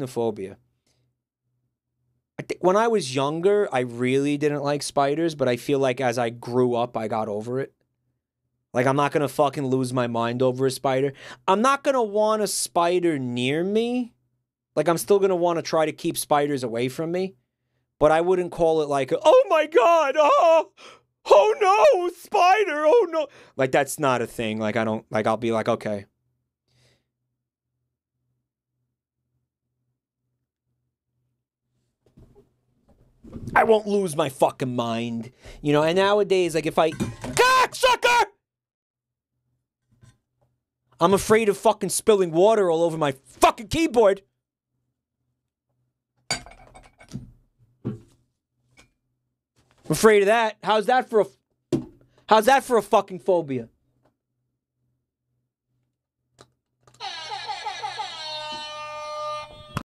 arachnophobia. I think when I was younger, I really didn't like spiders, but I feel like as I grew up, I got over it. Like I'm not gonna fucking lose my mind over a spider. I'm not gonna want a spider near me. Like I'm still gonna want to try to keep spiders away from me, but I wouldn't call it like, oh my god, oh, oh no, spider, oh no. Like that's not a thing. Like I don't like. I'll be like, okay. I won't lose my fucking mind. You know, and nowadays, like if I cocksucker! I'm afraid of fucking spilling water all over my fucking keyboard. I'm afraid of that. How's that for a How's that for a fucking phobia?